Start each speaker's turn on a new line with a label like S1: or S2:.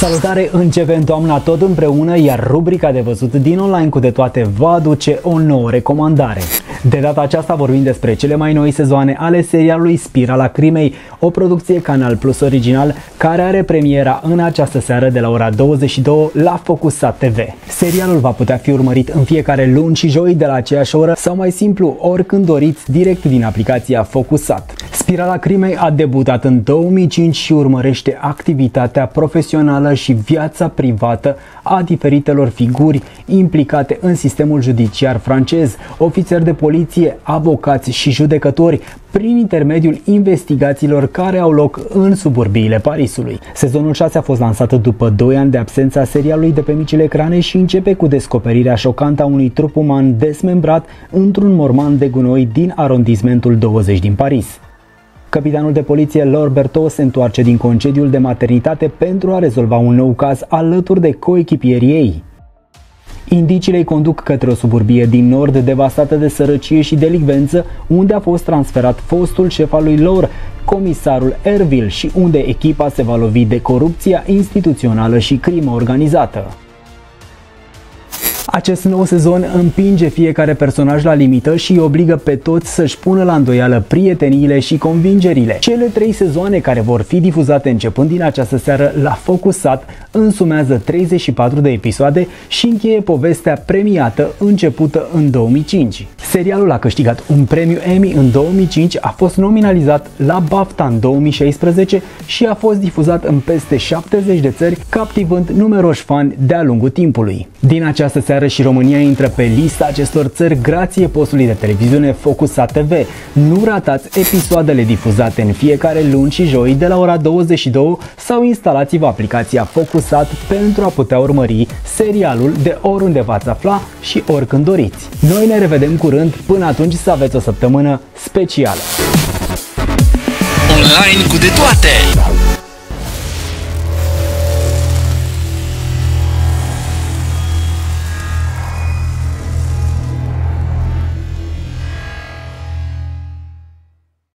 S1: Salutare! Începem toamna tot împreună, iar rubrica de văzut din online cu de toate va aduce o nouă recomandare. De data aceasta vorbim despre cele mai noi sezoane ale serialului Spirala Crimei, o producție Canal Plus original care are premiera în această seară de la ora 22 la Focusat TV. Serialul va putea fi urmărit în fiecare luni și joi de la aceeași oră sau mai simplu oricând doriți direct din aplicația Focusat. Spirala Crimei a debutat în 2005 și urmărește activitatea profesională și viața privată a diferitelor figuri implicate în sistemul judiciar francez, ofițeri de poliție, avocați și judecători, prin intermediul investigațiilor care au loc în suburbiile Parisului. Sezonul 6 a fost lansat după 2 ani de absența serialului de pe micile ecrane și începe cu descoperirea șocantă a unui trup uman desmembrat într-un morman de gunoi din arondismentul 20 din Paris. Capitanul de poliție Laure Bertot se întoarce din concediul de maternitate pentru a rezolva un nou caz alături de coechipierii ei. Indiciile îi conduc către o suburbie din nord devastată de sărăcie și delicvență, unde a fost transferat fostul șef al lui Laure, comisarul Erville și unde echipa se va lovi de corupția instituțională și crimă organizată. Acest nou sezon împinge fiecare personaj la limită și îi obligă pe toți să-și pună la îndoială prieteniile și convingerile. Cele trei sezoane care vor fi difuzate începând din această seară la Focusat însumează 34 de episoade și încheie povestea premiată începută în 2005. Serialul a câștigat un premiu Emmy în 2005, a fost nominalizat la BAFTA în 2016 și a fost difuzat în peste 70 de țări, captivând numeroși fani de-a lungul timpului. Din această seară și România intră pe lista acestor țări grație postului de televiziune Focusat TV. Nu ratați episoadele difuzate în fiecare luni și joi de la ora 22 sau instalați-vă aplicația Focusat pentru a putea urmări serialul de oriunde v-ați afla și oricând doriți. Noi ne revedem curând, până atunci să aveți o săptămână specială.
S2: Online cu de toate!